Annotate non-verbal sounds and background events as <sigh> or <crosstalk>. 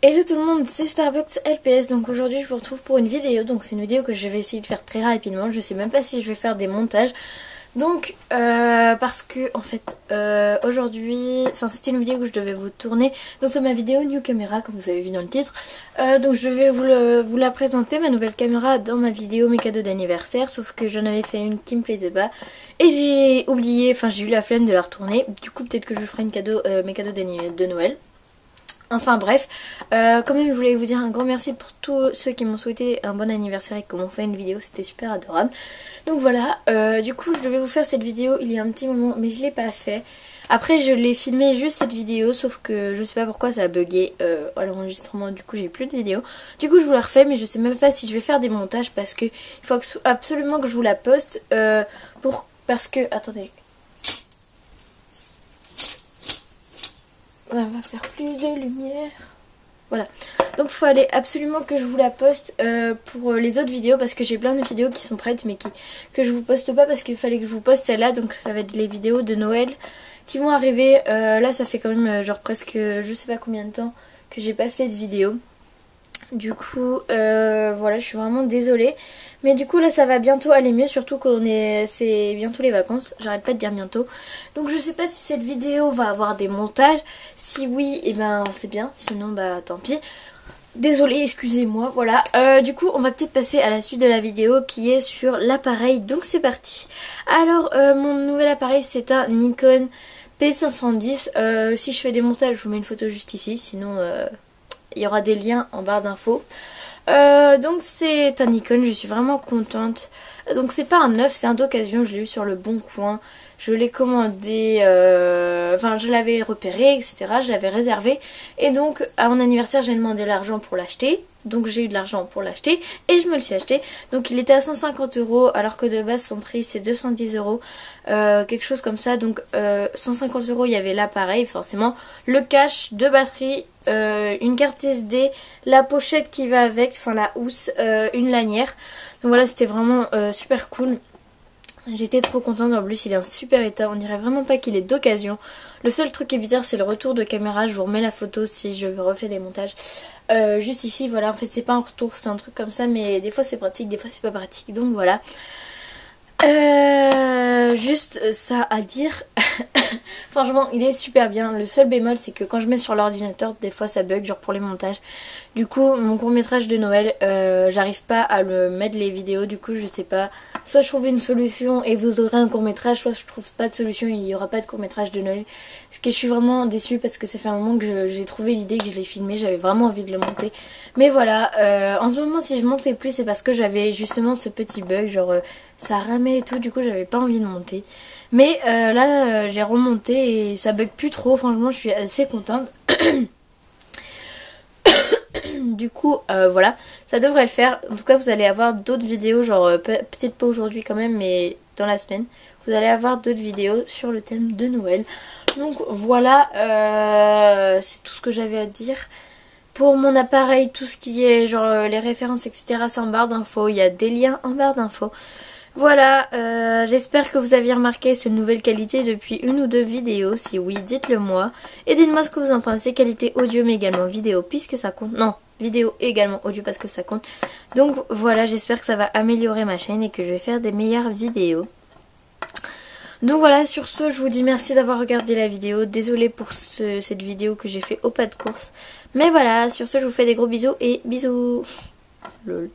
Hello tout le monde, c'est Starbucks LPS, donc aujourd'hui je vous retrouve pour une vidéo, donc c'est une vidéo que je vais essayer de faire très rapidement, je sais même pas si je vais faire des montages, donc euh, parce que en fait euh, aujourd'hui, enfin c'était une vidéo que je devais vous tourner, donc c'est ma vidéo New Camera comme vous avez vu dans le titre, euh, donc je vais vous, vous la présenter, ma nouvelle caméra dans ma vidéo mes cadeaux d'anniversaire, sauf que j'en avais fait une qui me plaisait pas, et j'ai oublié, enfin j'ai eu la flemme de la retourner, du coup peut-être que je ferai une cadeau, mes cadeaux de Noël. Enfin bref, euh, quand même je voulais vous dire un grand merci pour tous ceux qui m'ont souhaité un bon anniversaire et qui m'ont fait une vidéo, c'était super adorable. Donc voilà, euh, du coup je devais vous faire cette vidéo il y a un petit moment mais je l'ai pas fait. Après je l'ai filmé juste cette vidéo sauf que je sais pas pourquoi ça a bugué euh, à l'enregistrement du coup j'ai plus de vidéo. Du coup je vous la refais mais je sais même pas si je vais faire des montages parce que il faut absolument que je vous la poste pour parce que attendez on va faire plus de lumière. Voilà. Donc il aller absolument que je vous la poste euh, pour euh, les autres vidéos parce que j'ai plein de vidéos qui sont prêtes mais qui, que je vous poste pas parce qu'il fallait que je vous poste celle-là. Donc ça va être les vidéos de Noël qui vont arriver. Euh, là ça fait quand même genre presque je sais pas combien de temps que j'ai pas fait de vidéo. Du coup, euh, voilà, je suis vraiment désolée. Mais du coup, là, ça va bientôt aller mieux, surtout qu'on est, c'est bientôt les vacances. J'arrête pas de dire bientôt. Donc, je sais pas si cette vidéo va avoir des montages. Si oui, et eh ben, c'est bien. Sinon, bah, tant pis. Désolée, excusez-moi, voilà. Euh, du coup, on va peut-être passer à la suite de la vidéo qui est sur l'appareil. Donc, c'est parti. Alors, euh, mon nouvel appareil, c'est un Nikon P510. si je fais des montages, je vous mets une photo juste ici. Sinon il y aura des liens en barre d'infos. Euh, donc c'est un Nikon, je suis vraiment contente. Donc c'est pas un neuf, c'est un d'occasion, je l'ai eu sur le bon coin. Je l'ai commandé, euh, enfin je l'avais repéré, etc. Je l'avais réservé. Et donc à mon anniversaire j'ai demandé l'argent pour l'acheter. Donc j'ai eu de l'argent pour l'acheter et je me le suis acheté. Donc il était à 150 euros alors que de base son prix c'est 210 euros. Euh, quelque chose comme ça. Donc 150 euros il y avait l'appareil forcément. Le cache, deux batteries, une carte SD, la pochette qui va avec, enfin la housse, une lanière. Donc voilà c'était vraiment super cool. J'étais trop contente, en plus il est en super état, on dirait vraiment pas qu'il est d'occasion. Le seul truc qui est bizarre c'est le retour de caméra, je vous remets la photo si je refais des montages. Euh, juste ici, voilà, en fait c'est pas un retour, c'est un truc comme ça, mais des fois c'est pratique, des fois c'est pas pratique, donc voilà. Euh, juste ça à dire. <laughs> <laughs> Franchement, il est super bien. Le seul bémol, c'est que quand je mets sur l'ordinateur, des fois ça bug, genre pour les montages. Du coup, mon court métrage de Noël, euh, j'arrive pas à le mettre les vidéos. Du coup, je sais pas. Soit je trouve une solution et vous aurez un court métrage, soit je trouve pas de solution et il y aura pas de court métrage de Noël. Ce que je suis vraiment déçue parce que ça fait un moment que j'ai trouvé l'idée, que je l'ai filmé. J'avais vraiment envie de le monter. Mais voilà, euh, en ce moment, si je montais plus, c'est parce que j'avais justement ce petit bug, genre ça ramait et tout, du coup j'avais pas envie de monter. Mais euh, là euh, j'ai et ça bug plus trop, franchement je suis assez contente. <coughs> du coup euh, voilà, ça devrait le faire. En tout cas vous allez avoir d'autres vidéos, genre peut-être pas aujourd'hui quand même, mais dans la semaine. Vous allez avoir d'autres vidéos sur le thème de Noël. Donc voilà, c'est tout ce que j'avais à dire. Pour mon appareil, tout ce qui est genre les références, etc. c'est en barre d'infos. Il y a des liens en barre d'infos. Voilà, euh, j'espère que vous aviez remarqué cette nouvelle qualité depuis une ou deux vidéos. Si oui, dites-le moi. Et dites-moi ce que vous en pensez, qualité audio mais également vidéo puisque ça compte. Non, vidéo également audio parce que ça compte. Donc voilà, j'espère que ça va améliorer ma chaîne et que je vais faire des meilleures vidéos. Donc voilà, sur ce, je vous dis merci d'avoir regardé la vidéo. Désolée pour cette vidéo que j'ai fait au pas de course. Mais voilà, sur ce, je vous fais des gros bisous et bisous. Lol.